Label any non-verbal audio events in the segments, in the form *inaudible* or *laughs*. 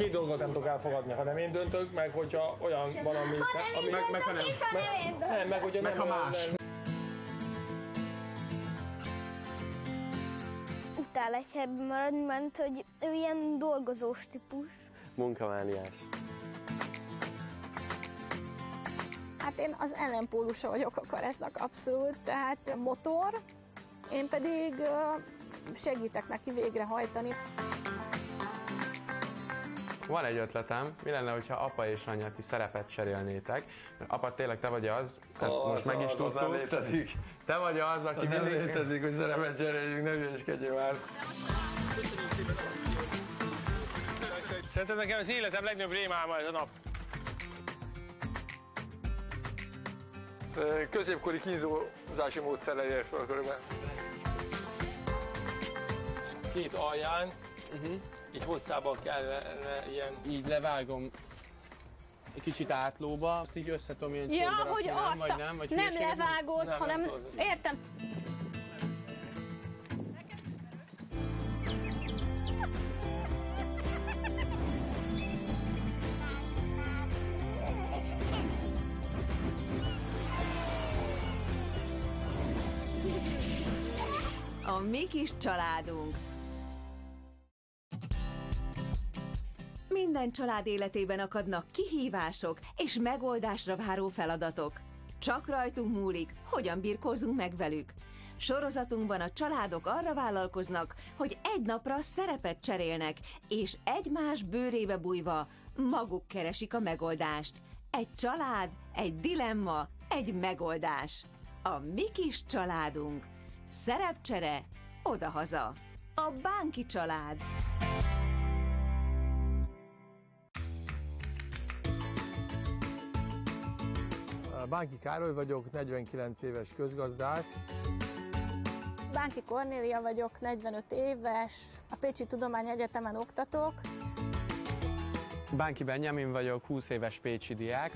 Két dolgot nem tudok elfogadni, ha nem én döntök, meg hogyha olyan van, ami... ami Meg, meg ha nem. És ha nem én nem, meg hogyha Meg nem, ha más. nem, Utál egy helyben maradni, mert hogy ő ilyen dolgozós típus. Munkamániás. Hát én az ellenpólusa vagyok a Karesznak abszolút, tehát motor, én pedig segítek neki végrehajtani. Van egy ötletem, mi lenne, hogyha apa és anya ti szerepet cserélnétek? Mert apa tényleg te vagy az, ezt Az- most meg is az- az nem tudtuk. létezik. Te vagy az, aki Az nem mindig... létezik, hogy szerepet cseréljünk, ne hülyeskedjél már. Szerintem nekem az életem legnagyobb rémálma ez a nap. Középkori kínzózási módszerrel ér fel körülbelül. Két alján, így hosszába kell le- ilyen Így levágom egy kicsit átlóba, azt így össze tudom ilyen Ja, hogy nem? azt vagy nem, vagy nem hülyeséget levágod, Nem, hanem nem értem. A mi kis családunk. Minden család életében akadnak kihívások és megoldásra váró feladatok. Csak rajtunk múlik, hogyan birkózunk meg velük. Sorozatunkban a családok arra vállalkoznak, hogy egy napra szerepet cserélnek, és egymás bőrébe bújva maguk keresik a megoldást. Egy család, egy dilemma, egy megoldás. A mi kis családunk. Szerepcsere odahaza. A Bánki család. Bánki Károly vagyok, 49 éves közgazdász. Bánki Kornélia vagyok, 45 éves, a Pécsi Tudományegyetemen oktatok. Bánki Benjamin vagyok, 20 éves pécsi diák.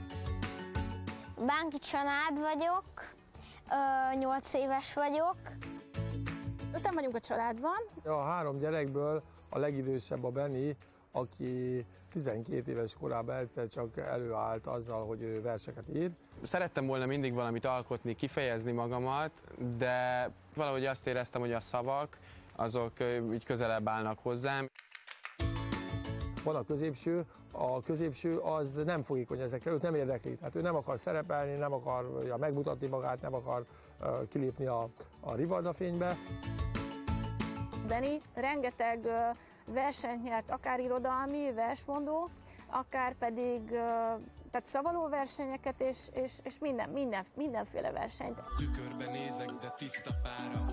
Bánki család vagyok, ö, 8 éves vagyok. Öten vagyunk a családban, A három gyerekből a legidősebb a Benni, aki 12 éves korában egyszer csak előállt azzal, hogy ő verseket ír. Szerettem volna mindig valamit alkotni, kifejezni magamat, de valahogy azt éreztem, hogy a szavak, azok így közelebb állnak hozzám. Van a középső, a középső az nem fogékony ezekre, őt nem érdekli. Tehát ő nem akar szerepelni, nem akarja megmutatni magát, nem akar uh, kilépni a, a Rivalda fénybe. Dani rengeteg ö, versenyt nyert, akár irodalmi, versmondó, akár pedig tehát szavaló versenyeket, és, és, és minden, minden, mindenféle versenyt. Tükörbe nézek, de tiszta pára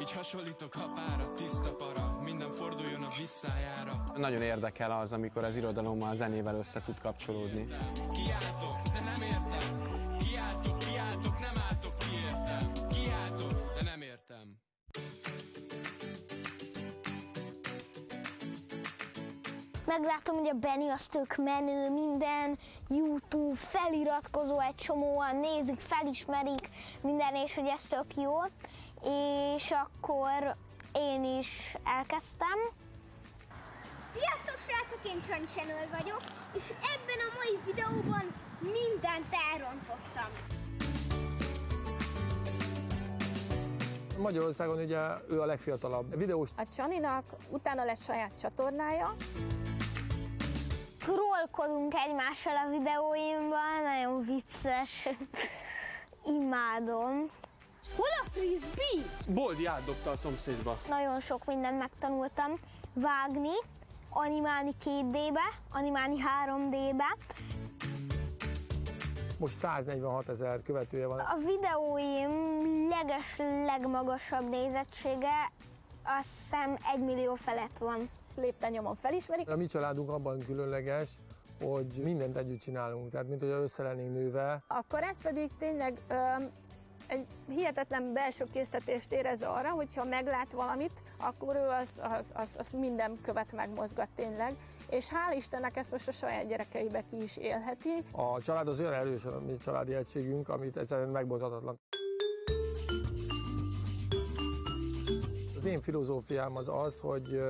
Így hasonlítok apára, tiszta para Minden forduljon a visszájára Nagyon érdekel az, amikor az irodalommal, a zenével össze tud kapcsolódni. Kiáltok, de nem értem Kiáltok, kiáltok, nem álltok, Meglátom, hogy a Benny az tök menő, minden YouTube feliratkozó, egy csomóan nézik, felismerik minden, és hogy ez tök jó. És akkor én is elkezdtem. Sziasztok srácok, én Csani Channel vagyok, és ebben a mai videóban mindent elrontottam. Magyarországon ugye ő a legfiatalabb videós A Csaninak utána lett saját csatornája, Trollkodunk egymással a videóimban, nagyon vicces. *laughs* Imádom. Hol a frisbee? Boldi átdobta a szomszédba. Nagyon sok mindent megtanultam vágni, animálni 2D-be, animálni 3D-be. most 146 ezer követője van. A videóim leges legmagasabb nézettsége azt hiszem 1 millió felett van. lépten nyomon felismerik, A mi családunk abban különleges, hogy mindent együtt csinálunk, tehát mint hogy össze lennénk nőve. akkor ez pedig tényleg ö, egy hihetetlen belső késztetést érez arra, hogyha meglát valamit, akkor ő az, az, az, az minden követ megmozgat tényleg. És hál' Istennek ezt most a saját gyerekeibe ki is élheti. A család az olyan erős, a mi családi egységünk, amit egyszerűen megbonthatatlan. Én filozófiám az az, hogy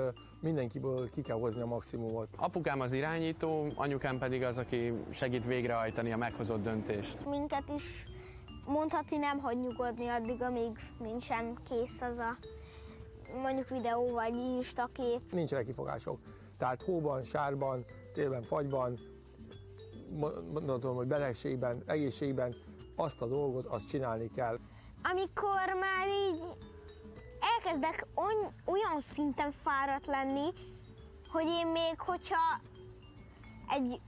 mindenkiből ki kell hozni a maximumot. Apukám az irányító, anyukám pedig az, aki segít végrehajtani a meghozott döntést. Minket is mondhatni nem hagy nyugodni addig, amíg nincsen kész az a mondjuk videó vagy Insta kép. Nincsenek kifogások. Tehát hóban, sárban, télben, fagyban, mo- mondhatom, hogy belegségben, egészségben azt a dolgot, azt csinálni kell. Amikor már elkezdek on, olyan szinten fáradt lenni, hogy én még hogyha egy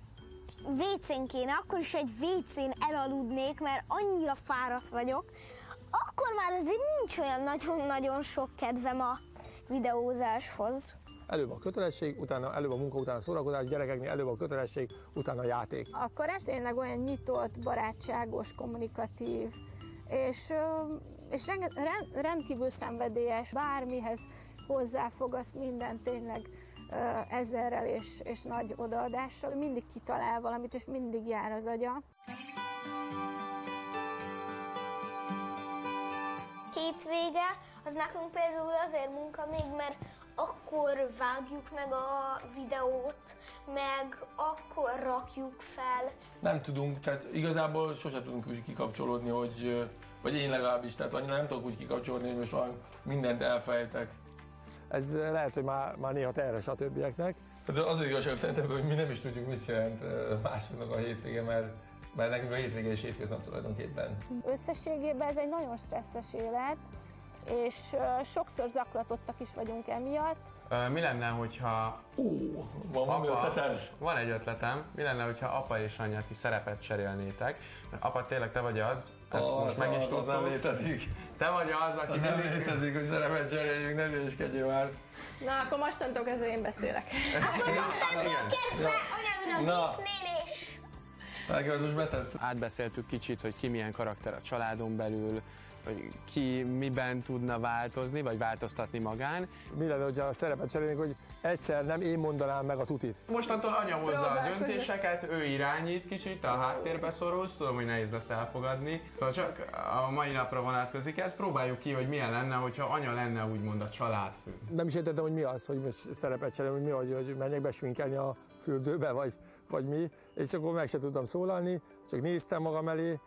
WC-n kéne, akkor is egy WC-n elaludnék, mert annyira fáradt vagyok, akkor már azért nincs olyan nagyon-nagyon sok kedvem a videózáshoz. Előbb a kötelesség, utána előbb a munka, utána a szórakozás, gyerekeknél előbb a kötelesség, utána a játék. A karás tényleg olyan nyitott, barátságos, kommunikatív, és, és rendkívül szenvedélyes, bármihez hozzáfog, azt minden tényleg ezerrel és, és nagy odaadással, mindig kitalál valamit, és mindig jár az agya. Hétvége az nekünk például azért munka még, mert akkor vágjuk meg a videót, meg akkor rakjuk fel. Nem tudunk, tehát igazából sose tudunk úgy kikapcsolódni, hogy, vagy én legalábbis, tehát annyira nem tudok úgy kikapcsolódni, hogy most már mindent elfelejtek. Ez lehet, hogy már, már néha terhes a többieknek. Hát az az igazság szerintem, hogy mi nem is tudjuk, mit jelent ö, másoknak a hétvége, mert, mert nekünk a hétvége is hétköznap tulajdonképpen. Összességében ez egy nagyon stresszes élet, és ö, sokszor zaklatottak is vagyunk emiatt. Mi lenne, hogyha Ó, van valami apa, ötletes? van egy ötletem, mi lenne, hogyha apa és anya ti szerepet cserélnétek? Mert apa tényleg te vagy az, ezt Az, most meg is az, az nem létezik. Te vagy az, aki Az nem létezik, hogy szerepet cseréljünk, ne hülyeskedjél már. Na, akkor mostantól kezdve én beszélek. Akkor mostantól kezdve gépnél és Nekem ez most betett. Átbeszéltük kicsit, hogy ki milyen karakter a családon belül, hogy ki miben tudna változni, vagy változtatni magán. Mi lenne, hogyha a szerepet cserélnénk, hogy egyszer nem én mondanám meg a tutit. Mostantól anya hozza a döntéseket, ő irányít kicsit, a háttérbe szorulsz, tudom, hogy nehéz lesz elfogadni. Szóval csak a mai napra vonatkozik ez, próbáljuk ki, hogy milyen lenne, hogyha anya lenne úgymond a családfő. Nem is értettem, hogy mi az, hogy most szerepet cserélni, hogy mi, hogy, hogy menjek besminkelni a fürdőbe, vagy, vagy mi. És akkor meg se tudtam szólalni, csak néztem magam elé,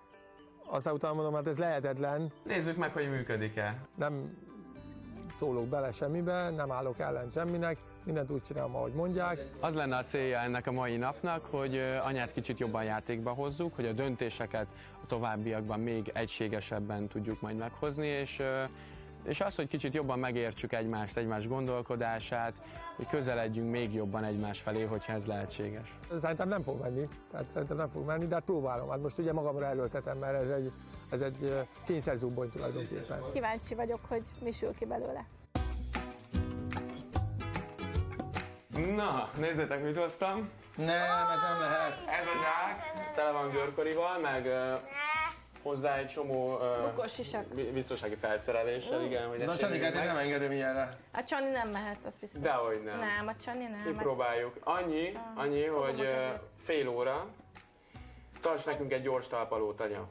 aztán utána mondom, hát ez lehetetlen, Nézzük meg, hogy működik-e. nem szólok bele semmibe, nem állok ellen semminek, mindent úgy csinálom, ahogy mondják. Az lenne a célja ennek a mai napnak, hogy anyát kicsit jobban játékba hozzuk, hogy a döntéseket a továbbiakban még egységesebben tudjuk majd meghozni, és, és az, hogy kicsit jobban megértsük egymást, egymás gondolkodását, hogy közeledjünk még jobban egymás felé, hogyha ez lehetséges. Szerintem nem fog menni, tehát szerintem nem fog menni, de hát próbálom. Hát most ugye magamra erőltetem, mert ez egy, ez egy ö, kényszerzubony tulajdonképpen. Kíváncsi vagyok, hogy mi sül ki belőle. Na, nézzétek, mit hoztam. Nem, ez nem lehet. Ez a zsák tele van görkorival, meg ö, hozzá egy csomó bi- biztonsági felszereléssel, igen, hogy Na Csanikát én nem engedem ilyenre. A Csani nem mehet, az biztos. Dehogy nem. Nem, a Csani nem. Kipróbáljuk. Annyi, annyi, hogy kezét. fél óra, tarts nekünk egy gyors talpalót, anya.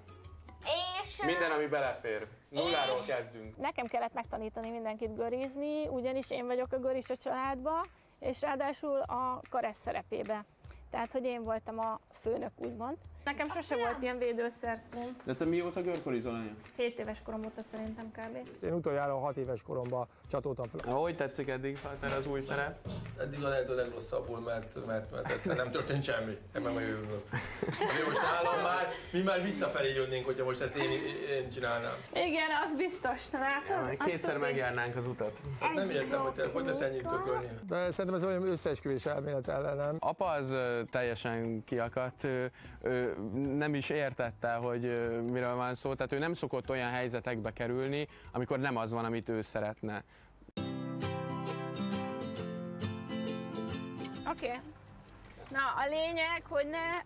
És Minden, ami belefér. Nulláról kezdünk. Nekem kellett megtanítani mindenkit görizni, ugyanis én vagyok a göris a családba, és ráadásul a karesz szerepébe. Tehát, hogy én voltam a főnök, úgymond. Nekem sose volt ilyen védőszerkum. De te mióta görkorizol, anya? 7 éves korom óta szerintem kb. Én utoljára 6 éves koromban csatoltam fel. Hogy tetszik eddig, Falter, az új szerep? Eddig a lehető legrosszabbul, mert, mert, mert egyszer nem történt semmi. Ebben meg jövök. Mi most nálam már, mi már visszafelé jönnénk, hogyha most ezt én, én csinálnám. Igen, az biztos, te látod? Azt Kétszer tudni. megjárnánk az utat. Nem értem, hogy, te, hogy lehet ennyit tökölni. De szerintem ez olyan összeesküvés elmélet ellenem. Apa az teljesen kiakadt, ö, ö, nem is értette, hogy miről van szó, tehát ő nem szokott olyan helyzetekbe kerülni, amikor nem az van, amit ő szeretne. Oké. Okay. Na, a lényeg, hogy ne,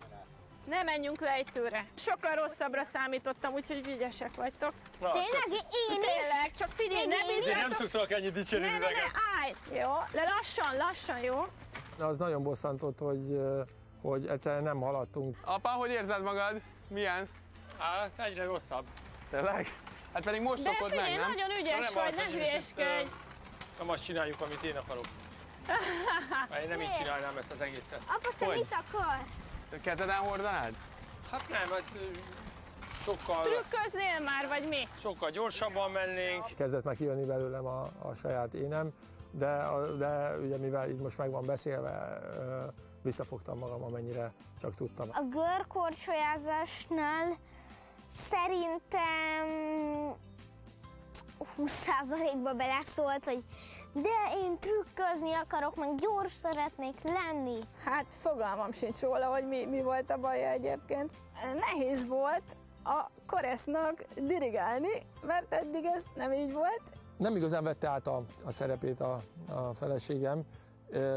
ne menjünk lejtőre. Sokkal rosszabbra számítottam, úgyhogy ügyesek vagytok. tényleg én is? Tényleg, csak figyelj, ne Én is. Én nem szoktak ennyit dicsérni Ne, ne, ne, állj! Jó, de lassan, lassan, jó? De az nagyon bosszantott, hogy, hogy egyszerűen nem haladtunk. Apa, hogy érzed magad? Milyen? Hát egyre rosszabb. Tényleg? Hát pedig most De szokod figyelj, meg, nem? nagyon ügyes nem vagy, az, ne hogy most itt, hülyeskedj. Nem azt csináljuk, amit én akarok. *laughs* Mert én nem így csinálnám ezt az egészet. Apa, te Hogy? mit akarsz? Kezeden hordanád? Hát nem, hát sokkal, Trükköznél már, vagy mi? sokkal gyorsabban mennénk. Kezdett meg kijönni belőlem a, a saját énem, de, de ugye mivel így most meg van beszélve, visszafogtam magam, amennyire csak tudtam. A görkorcsolyázásnál szerintem 20%-ba beleszólt, hogy de én trükközni akarok, meg gyors szeretnék lenni. Hát fogalmam sincs róla, hogy mi, mi volt a baja egyébként. Nehéz volt a koresznak dirigálni, mert eddig ez nem így volt. Nem igazán vette át a, a szerepét a, a feleségem,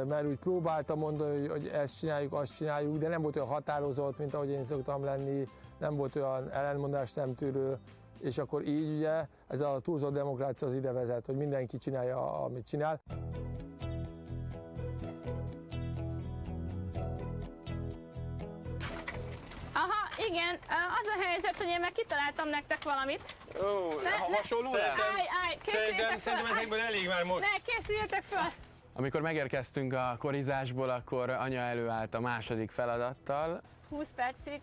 mert úgy próbáltam mondani, hogy, hogy ezt csináljuk, azt csináljuk, de nem volt olyan határozott, mint ahogy én szoktam lenni, nem volt olyan ellenmondást nem tűrő, és akkor így ugye ez a túlzott demokrácia az ide vezet, hogy mindenki csinálja, amit csinál. Aha, igen, az a helyzet, hogy én meg kitaláltam nektek valamit. Ó, Ne- ne- hasonló le? Állj, állj, készüljetek fel! elég már most. Ne, készüljetek fel! Amikor megérkeztünk a korizásból, akkor anya előállt a második feladattal. 20 percig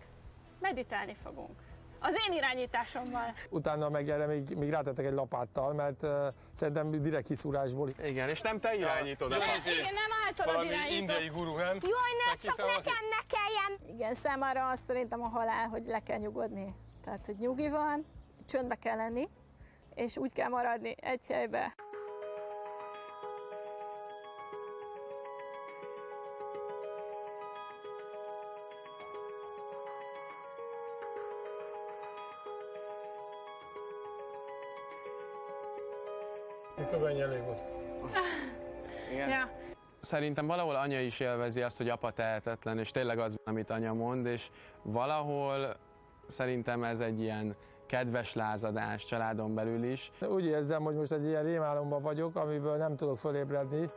meditálni fogunk. Az én irányításommal. Utána meg erre még, még rátettek egy lapáttal, mert uh, szerintem direkt kiszúrásból. Igen, és nem te irányítod. Ja, a- izé, Igen, nem általad irányított. guru, nem? Jaj, ne csak valaki- nekem ne kelljen! Igen, számára azt szerintem a halál, hogy le kell nyugodni. Tehát, hogy nyugi van, csöndbe kell lenni, és úgy kell maradni egy helybe. Elég volt. Igen. Ja. Szerintem valahol anya is élvezi azt, hogy apa tehetetlen, és tényleg az, van, amit anya mond, és valahol szerintem ez egy ilyen kedves lázadás családon belül is. Úgy érzem, hogy most egy ilyen rémálomban vagyok, amiből nem tudok fölébredni.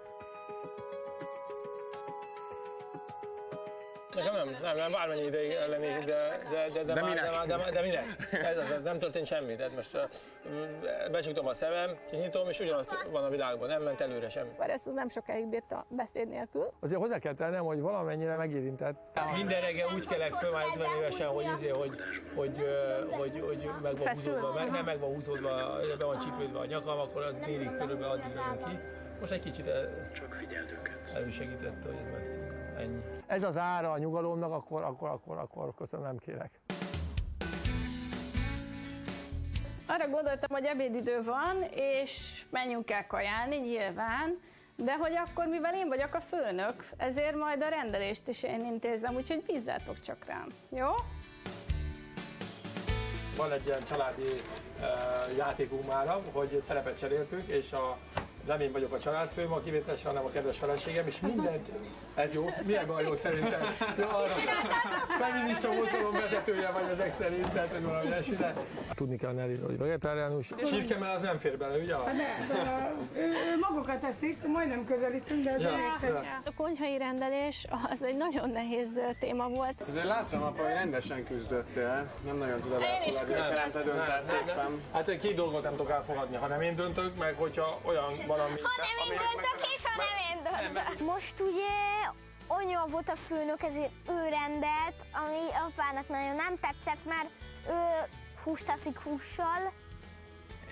Nem, nem, bármennyi ideig lennék, de, de, de, de, De minek? már- de, de minek? Ez, az, nem történt semmi. Tehát most becsuktam a szemem, kinyitom, és ugyanazt van a világban, nem ment előre semmi. Bár ezt az nem sokáig bírta beszéd nélkül. Azért hozzá kell tennem, hogy valamennyire megérintett. Minden reggel úgy kelek föl már 50 évesen, hogy, izé, hogy, hogy, hogy, hogy meg van húzódva, meg, nem meg van húzódva, be van csípődve a nyakam, akkor az négy körülbelül addig jön ki. Most egy kicsit ezt elősegítette, hogy ez megszűnjön. Ennyi. Ez az ára a nyugalomnak, akkor, akkor, akkor, akkor köszönöm, nem kérek. Arra gondoltam, hogy ebédidő van, és menjünk el kajálni nyilván, de hogy akkor, mivel én vagyok a főnök, ezért majd a rendelést is én intézem, úgyhogy bízzátok csak rám. Jó? Van egy ilyen családi uh, játékunk mára, hogy szerepet cseréltünk, és a nem én vagyok a családfőm, a kivételesen, hanem a kedves feleségem, és mindent... Ez jó? Milyen baj jó szerintem? Ja, arra, feminista mozgalom vezetője vagy ezek szerint, tehát hogy valami ilyesmi, de... Tudni kell Nelly, hogy vegetáriánus. Csirkemell az nem fér bele, ugye? Ő, ő magukat teszik, majdnem közelítünk, de ez Ja. A konyhai rendelés az egy nagyon nehéz téma volt. Azért láttam, apa, hogy rendesen küzdöttél. Nem nagyon tudod Én is elfogadni, küzdöm. nem te döntesz szépen. Hát két dolgot nem tudok elfogadni, ha nem én döntök, meg hogyha olyan valami... Ha nem én döntök, és ha nem én döntök. Most ugye anya volt a főnök, ezért ő rendelt, ami apának nagyon nem tetszett, mert ő húst teszik hússal.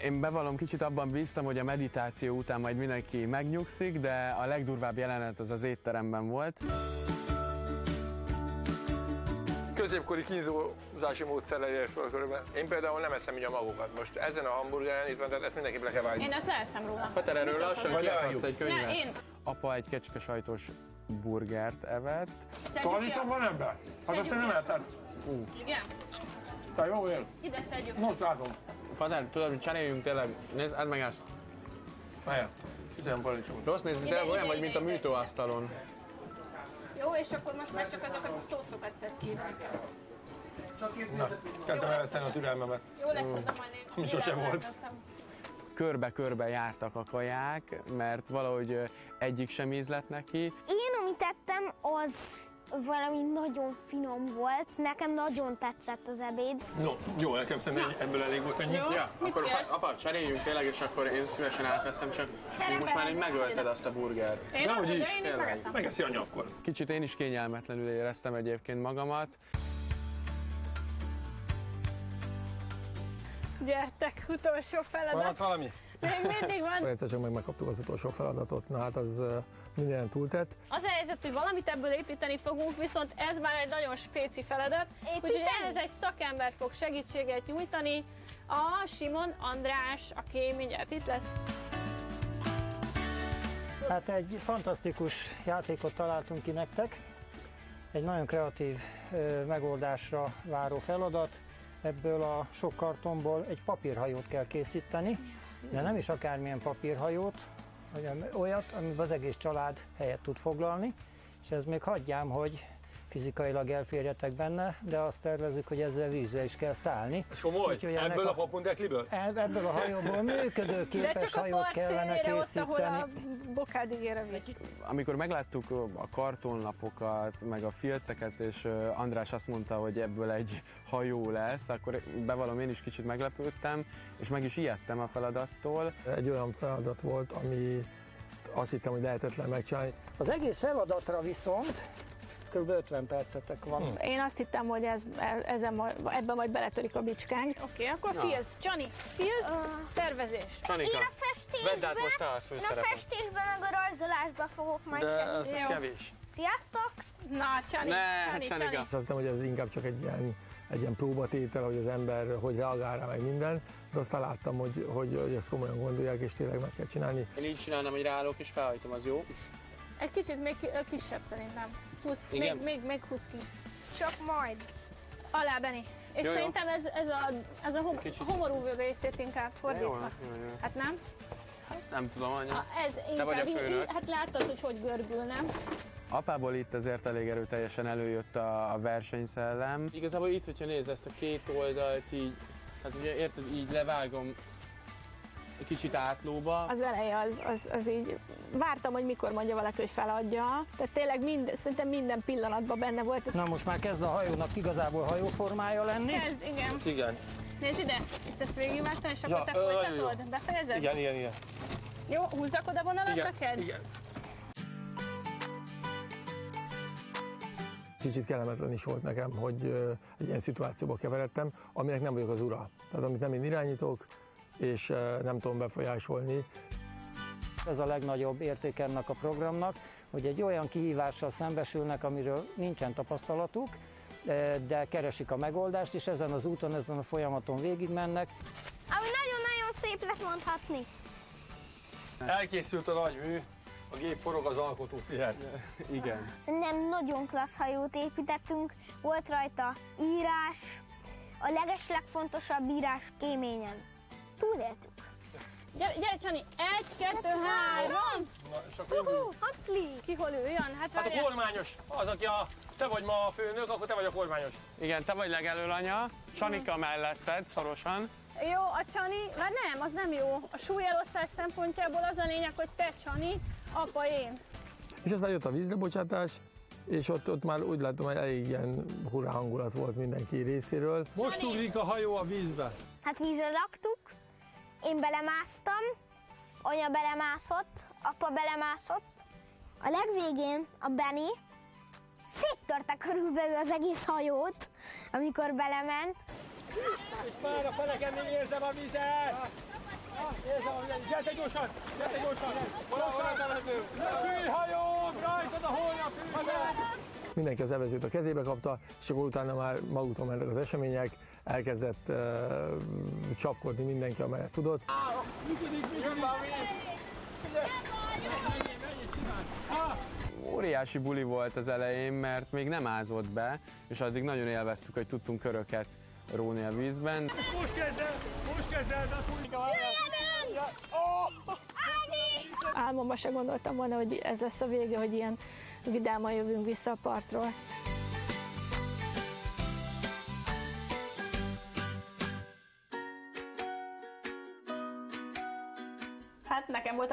Én bevallom, kicsit abban bíztam, hogy a meditáció után majd mindenki megnyugszik, de a legdurvább jelenet az az étteremben volt. Középkori kínzózási módszerrel ér föl körülbelül. Én például nem eszem így a magokat. Most ezen a hamburgeren itt van, tehát ezt mindenképp le kell vágni. Én ezt elszem róla. Peter, erről Biztos, lassan hogy- kiadhatsz egy könyvet. Ne, én. Apa egy kecske sajtos burgert evett. A- van ebbe? Hát azt te nem a- etted. Igen, Te jó él? ide szedjük. Most látom. Pater, tudod, hogy cseréljünk tényleg. Nézd, add meg ezt. Várjál. Hiszem parancsol. Rossz nézni, ide, olyan vagy, mint a ide. műtőasztalon. Jó, és akkor most már csak azokat a szószokat szed ki. Na, kezdtem elveszteni a türelmemet. Jó lesz, oda majd én. Mi sose volt. Körbe-körbe jártak a kaják, mert valahogy egyik sem ízlett neki. Én, amit tettem, az valami nagyon finom volt. Nekem nagyon tetszett az ebéd. No, jó, nekem szerintem ebből elég volt ennyi. Jó. Ja, Mit akkor kérsz? apa, cseréljünk tényleg, és akkor én szívesen átveszem, csak most már így megölted azt a burgert. Én, Dehogy de is, tényleg. Megeszi anya akkor. Kicsit én is kényelmetlenül éreztem egyébként magamat. Gyertek, utolsó feladat. valami? Még mindig van. Egyszer csak meg megkaptuk az utolsó feladatot, na hát az mindenen túltett. Az a helyzet, hogy valamit ebből építeni fogunk, viszont ez már egy nagyon spéci feladat, Építeni? úgyhogy ehhez egy szakember fog segítséget nyújtani. A Simon András, aki mindjárt itt lesz. Hát egy fantasztikus játékot találtunk ki nektek, egy nagyon kreatív ö, megoldásra váró feladat. Ebből a sok kartonból egy papírhajót kell készíteni, de nem is akármilyen papírhajót, hanem olyat, amiben az egész család helyet tud foglalni, és ez még hagyjám, hogy fizikailag elférjetek benne, de azt tervezzük, hogy ezzel vízre is kell szállni. Ez komoly? Úgyhogy Ebből a a- papundekliből? Ebb- Ebből a hajóból De működőképes csak a hajót kellene szélére, ott, ahol készíteni. a bokádig ér a víz. Amikor megláttuk a kartonlapokat, meg a filceket, és András azt mondta, hogy ebből egy hajó lesz, akkor bevallom én is kicsit meglepődtem, és meg is ijedtem a feladattól. Egy olyan feladat volt, ami azt hittem, hogy lehetetlen megcsinálni. Az egész feladatra viszont kb. 50 percetek van. Hm. Én azt hittem, hogy ez, ezen majd, ebben majd beletörik a bicskánk. Oké, okay, akkor Na. Fields, Csani, Fields, tervezés. Csanika, Én a festésben, vedd át most a én a festésben meg a rajzolásban fogok majd De segíteni. ez, kevés. Sziasztok! Na, Csani, Ne, Csani, Csanika. Csani. Azt hittem, hogy ez inkább csak egy ilyen, egy ilyen próbatétel, hogy az ember hogy reagál rá, meg minden, de aztán láttam, hogy, hogy, hogy ezt komolyan gondolják, és tényleg meg kell csinálni. Én így csinálnám, hogy ráállok és felhajtom, az jó? Egy kicsit még kisebb szerintem. 20, Igen? még, még, még 20 ki. Csak majd. Alá, Beni. És Jó, jó. szerintem ez, ez a, ez a hom, Kicsit. homorú részét inkább Jó, fordítva. jó, jó. Hát nem? Nem tudom, anya. A, ez Te inkább, vagy a főnök. hát láttad, hogy hogy görbül, nem? Apából itt azért elég erőteljesen előjött a, a versenyszellem. Igazából itt, hogyha nézd ezt a két oldalt így, tehát ugye érted, így levágom kicsit átlóba. Az eleje az, az, az így, vártam, hogy mikor mondja valaki, hogy feladja. Tehát tényleg mind, szerintem minden pillanatban benne volt. Na most már kezd a hajónak igazából hajóformája lenni. Kezd, igen. Igen. Nézd ide, itt ezt végigvágtam, és akkor Ja, te folytatod. Befejezed? Igen, igen, igen. Jó, húzzak oda vonalat Igen, neked? igen. Kicsit kellemetlen is volt nekem, hogy egy ilyen szituációba keveredtem, aminek nem vagyok az ura. Tehát amit nem én irányítok, és nem tudom befolyásolni. Ez a legnagyobb érték ennek a programnak, hogy egy olyan kihívással szembesülnek, amiről nincsen tapasztalatuk, de keresik a megoldást, és ezen az úton, ezen a folyamaton végigmennek. Ami nagyon-nagyon szép lett mondhatni. Elkészült a nagy mű, a gép forog, az alkotó fihet. Igen. Szerintem nagyon klassz hajót építettünk, volt rajta írás, a legeslegfontosabb írás kéményen. Túléltük. Gyere, gyere Csani, egy, kettő, három! Na, és akkor indulunk. Hopfli! Ki hol üljön? Hát Hát a kormányos, az, aki a, te vagy ma a főnök, akkor te vagy a kormányos. Igen, te vagy legelől anya, Csanika melletted szorosan. Jó, a Csani, már nem, az nem jó. A súlyelosztás szempontjából az a lényeg, hogy te Csani, apa én. És aztán jött a vízlebocsátás, és ott, ott már úgy látom, hogy elég ilyen hurrá hangulat volt mindenki részéről. Most ugrik a hajó a vízbe. Hát vízre raktuk, én belemásztam, anya belemászott, apa belemászott. A legvégén a Benny széttörte körülbelül az egész hajót, amikor belement. És már a feleken még érzem a vizet! Érzem a vizet, gyertek gyorsan, gyertek gyorsan! Hol a nevező? Fűhajó, rajtad a holnap Mindenki az evezőt a kezébe kapta, és akkor utána már magukon mentek az események, elkezdett uh, csapkodni mindenki, amelyet tudott. Óriási buli volt az elején, mert még nem ázott be, és addig nagyon élveztük, hogy tudtunk köröket róni a vízben. Most kezd el, most kezd el, Álmomban se gondoltam volna, hogy ez lesz a vége, hogy ilyen vidáman jövünk vissza a partról.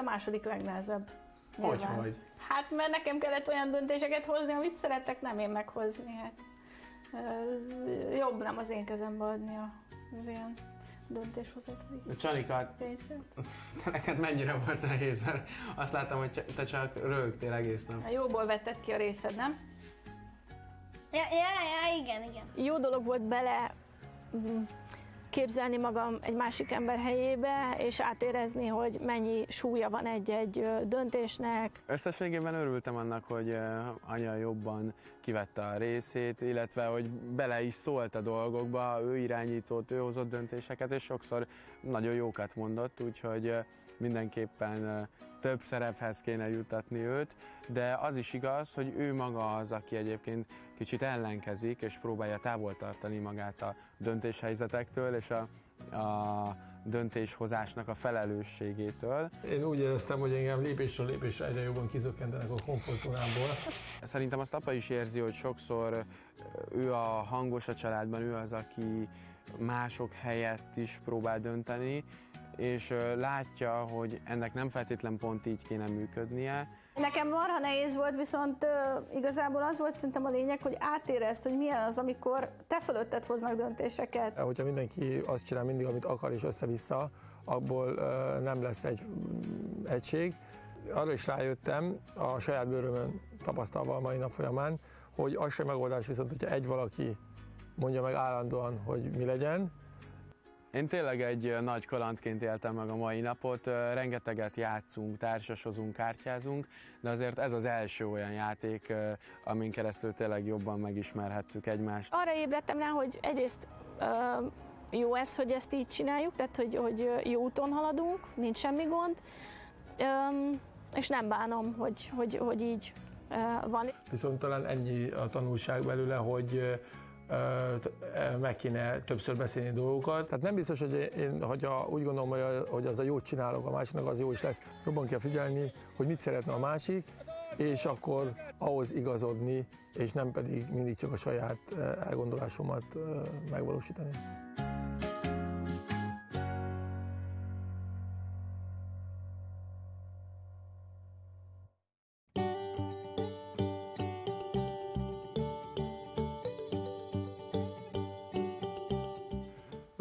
Második legnehezebb. Hogy, hogy? Hát mert nekem kellett olyan döntéseket hozni, amit szeretek nem én meghozni. Hát, jobb nem az én kezembe adni az ilyen döntéshozatali Csanika, részét. te *laughs* neked mennyire volt nehéz, mert azt láttam, hogy te csak rögtél egész nap. Jóból vetted ki a részed, nem? Ja, ja, ja, igen, igen. Jó dolog volt bele képzelni magam egy másik ember helyébe, és átérezni, hogy mennyi súlya van egy-egy döntésnek. Összességében örültem annak, hogy anya jobban kivette a részét, illetve hogy bele is szólt a dolgokba, ő irányított, ő hozott döntéseket, és sokszor nagyon jókat mondott, úgyhogy mindenképpen több szerephez kéne jutatni őt, de az is igaz, hogy ő maga az, aki egyébként kicsit ellenkezik, és próbálja távol tartani magát a döntéshelyzetektől, és a, a döntéshozásnak a felelősségétől. Én úgy éreztem, hogy engem lépésről lépésre egyre jobban kizökkentenek a komfortzónámból. Szerintem azt apa is érzi, hogy sokszor ő a hangos a családban, ő az, aki mások helyett is próbál dönteni, és látja, hogy ennek nem feltétlen pont így kéne működnie. Nekem marha nehéz volt, viszont igazából az volt szerintem a lényeg, hogy átérezd, hogy milyen az, amikor te fölötted hoznak döntéseket. Hogyha mindenki azt csinál mindig, amit akar és össze-vissza, abból nem lesz egy mm, egység. Arra is rájöttem, a saját bőrömön tapasztalva a mai nap folyamán, hogy az sem megoldás, viszont hogyha egy valaki mondja meg állandóan, hogy mi legyen, Én tényleg egy nagy kalandként éltem meg a mai napot, rengeteget játszunk, társasozunk, kártyázunk, de azért ez az első olyan játék, amin keresztül tényleg jobban megismerhettük egymást. Arra ébredtem rá, hogy egyrészt jó ez, hogy ezt így csináljuk, tehát hogy, hogy jó úton haladunk, nincs semmi gond, és nem bánom, hogy, hogy, hogy így van. Viszont talán ennyi a tanulság belőle, hogy meg kéne többször beszélni dolgokat. Tehát nem biztos, hogy én, hogyha úgy gondolom, hogy, a, hogy az a jót csinálok, a másiknak az jó is lesz. Jobban kell figyelni, hogy mit szeretne a másik, és akkor ahhoz igazodni, és nem pedig mindig csak a saját elgondolásomat megvalósítani.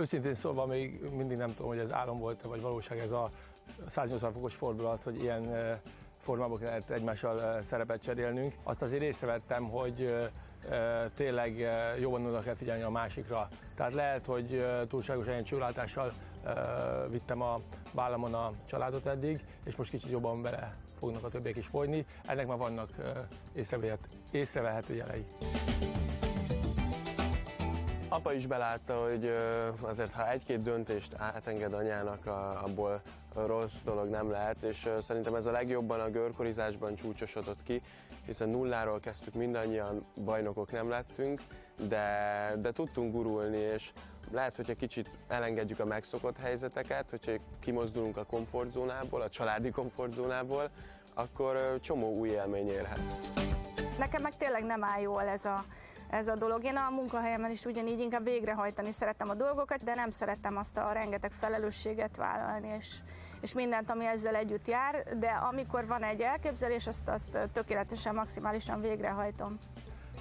Őszintén szólva még mindig nem tudom, hogy ez álom volt vagy valóság ez a 180 fokos fordulat, hogy ilyen eh, formában kellett egymással eh, szerepet cserélnünk. Azt azért észrevettem, hogy eh, tényleg jobban oda kell figyelni a másikra. Tehát lehet, hogy túlságosan ilyen csúlátással vittem a vállamon a családot eddig, és most kicsit jobban bele fognak a többiek is folyni. Ennek már vannak eh, észrevehet- észrevehető jelei. Apa is belátta, hogy azért ha egy-két döntést átenged anyának, abból rossz dolog nem lehet, és szerintem ez a legjobban a görkorizásban csúcsosodott ki, hiszen nulláról kezdtük mindannyian, bajnokok nem lettünk, de, de tudtunk gurulni, és lehet, hogyha kicsit elengedjük a megszokott helyzeteket, hogyha kimozdulunk a komfortzónából, a családi komfortzónából, akkor csomó új élmény érhet. Nekem meg tényleg nem áll jól ez a, ez a dolog. Én a munkahelyemen is ugyanígy inkább végrehajtani szeretem a dolgokat, de nem szeretem azt a rengeteg felelősséget vállalni, és, és mindent, ami ezzel együtt jár, de amikor van egy elképzelés, azt, azt tökéletesen, maximálisan végrehajtom.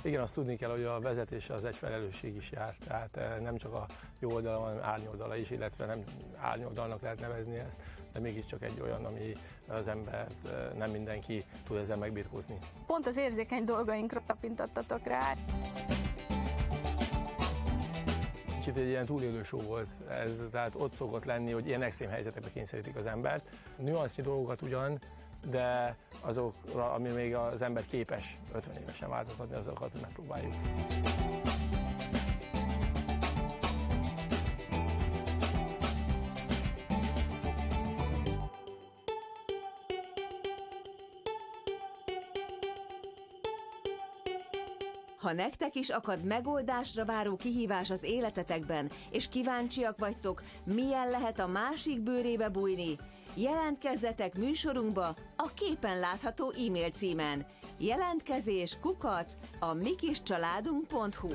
Igen, azt tudni kell, hogy a vezetése az egy felelősség is jár, tehát eh, nem csak a jó oldala, hanem árnyoldala is, illetve nem árnyoldalnak lehet nevezni ezt, de mégiscsak egy olyan, ami az embert nem mindenki tud ezzel megbirkózni. Pont az érzékeny dolgainkra tapintattatok rá. Kicsit egy ilyen túlélő show volt ez, tehát ott szokott lenni, hogy ilyen extrém helyzetekbe kényszerítik az embert. Nüansznyi dolgokat ugyan, de azokra, ami még az ember képes 50 évesen változtatni, azokat megpróbáljuk. Ha nektek is akad megoldásra váró kihívás az életetekben, és kíváncsiak vagytok, milyen lehet a másik bőrébe bújni, jelentkezzetek műsorunkba a képen látható e-mail címen. Jelentkezés kukac a mikiscsaládunk.hu